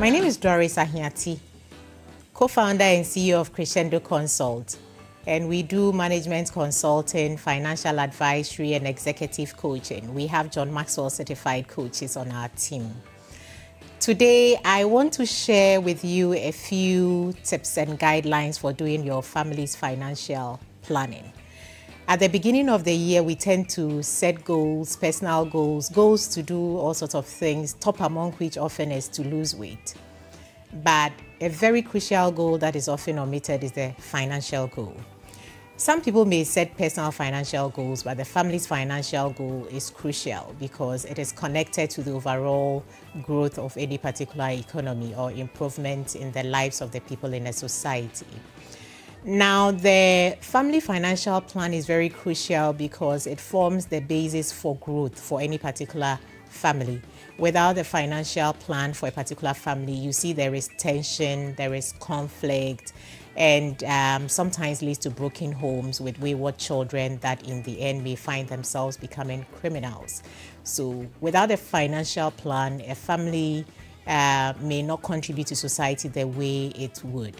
My name is Doris Ahiati, co-founder and CEO of Crescendo Consult, and we do management consulting, financial advisory, and executive coaching. We have John Maxwell certified coaches on our team. Today, I want to share with you a few tips and guidelines for doing your family's financial planning. At the beginning of the year, we tend to set goals, personal goals, goals to do all sorts of things, top among which often is to lose weight. But a very crucial goal that is often omitted is the financial goal. Some people may set personal financial goals, but the family's financial goal is crucial because it is connected to the overall growth of any particular economy or improvement in the lives of the people in a society. Now, the family financial plan is very crucial because it forms the basis for growth for any particular family. Without a financial plan for a particular family, you see there is tension, there is conflict, and um, sometimes leads to broken homes with wayward children that in the end may find themselves becoming criminals. So without a financial plan, a family uh, may not contribute to society the way it would.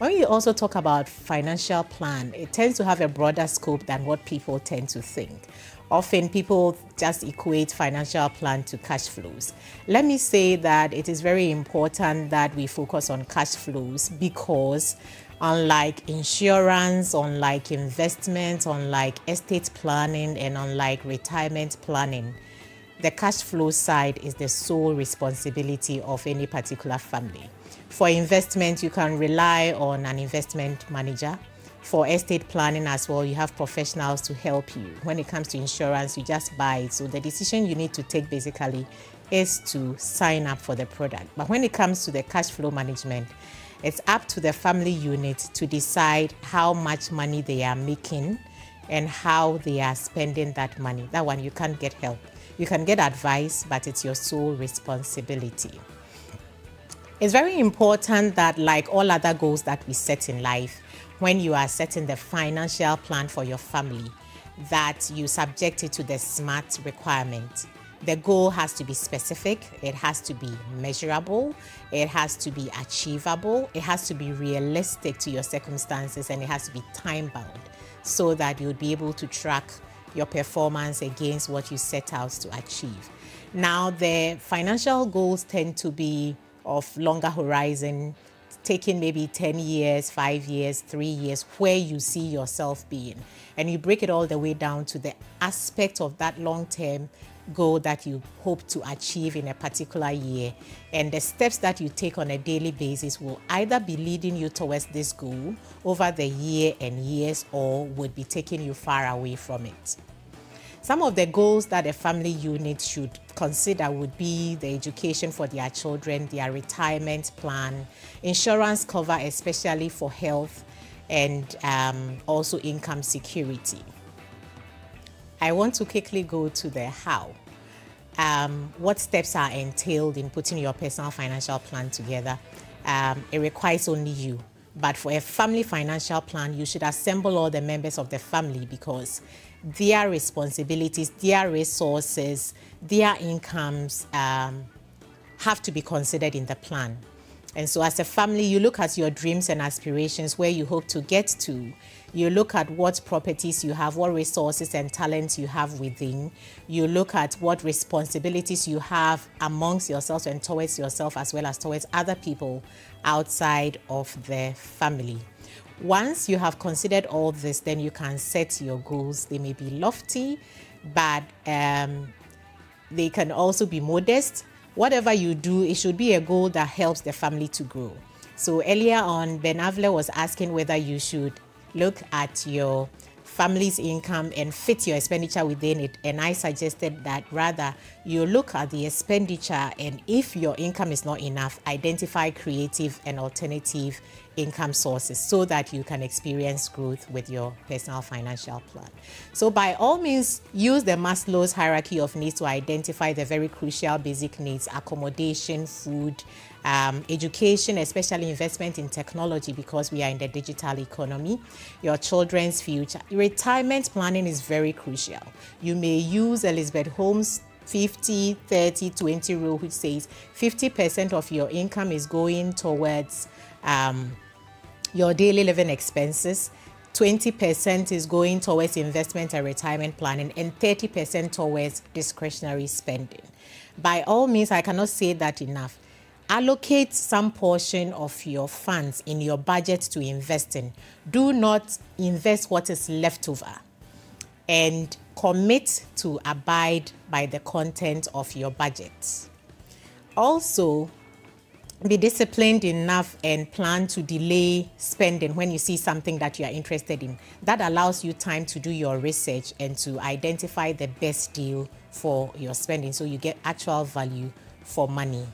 When we also talk about financial plan, it tends to have a broader scope than what people tend to think. Often people just equate financial plan to cash flows. Let me say that it is very important that we focus on cash flows because unlike insurance, unlike investment, unlike estate planning, and unlike retirement planning, the cash flow side is the sole responsibility of any particular family. For investment, you can rely on an investment manager. For estate planning as well, you have professionals to help you. When it comes to insurance, you just buy it. So the decision you need to take basically is to sign up for the product. But when it comes to the cash flow management, it's up to the family unit to decide how much money they are making and how they are spending that money. That one you can't get help. You can get advice, but it's your sole responsibility. It's very important that, like all other goals that we set in life, when you are setting the financial plan for your family, that you subject it to the SMART requirement. The goal has to be specific, it has to be measurable, it has to be achievable, it has to be realistic to your circumstances, and it has to be time bound so that you'll be able to track your performance against what you set out to achieve. Now, the financial goals tend to be of longer horizon, taking maybe 10 years, five years, three years, where you see yourself being. And you break it all the way down to the aspect of that long term goal that you hope to achieve in a particular year. And the steps that you take on a daily basis will either be leading you towards this goal over the year and years or would be taking you far away from it. Some of the goals that a family unit should consider would be the education for their children, their retirement plan, insurance cover, especially for health, and um, also income security. I want to quickly go to the how. Um, what steps are entailed in putting your personal financial plan together? Um, it requires only you. But for a family financial plan, you should assemble all the members of the family because their responsibilities, their resources, their incomes um, have to be considered in the plan. And so, as a family, you look at your dreams and aspirations, where you hope to get to. You look at what properties you have, what resources and talents you have within. You look at what responsibilities you have amongst yourselves and towards yourself, as well as towards other people outside of the family. Once you have considered all this, then you can set your goals. They may be lofty, but um, they can also be modest whatever you do, it should be a goal that helps the family to grow. So earlier on, Ben Avler was asking whether you should look at your family's income and fit your expenditure within it. And I suggested that rather you look at the expenditure and if your income is not enough, identify creative and alternative income sources so that you can experience growth with your personal financial plan. So by all means, use the Maslow's hierarchy of needs to identify the very crucial basic needs, accommodation, food, um, education, especially investment in technology because we are in the digital economy, your children's future. Retirement planning is very crucial. You may use Elizabeth Holmes' 50, 30, 20 rule, which says 50% of your income is going towards um, your daily living expenses. 20% is going towards investment and retirement planning, and 30% towards discretionary spending. By all means, I cannot say that enough. Allocate some portion of your funds in your budget to invest in. Do not invest what is left over and commit to abide by the content of your budget. Also, be disciplined enough and plan to delay spending when you see something that you are interested in. That allows you time to do your research and to identify the best deal for your spending so you get actual value for money.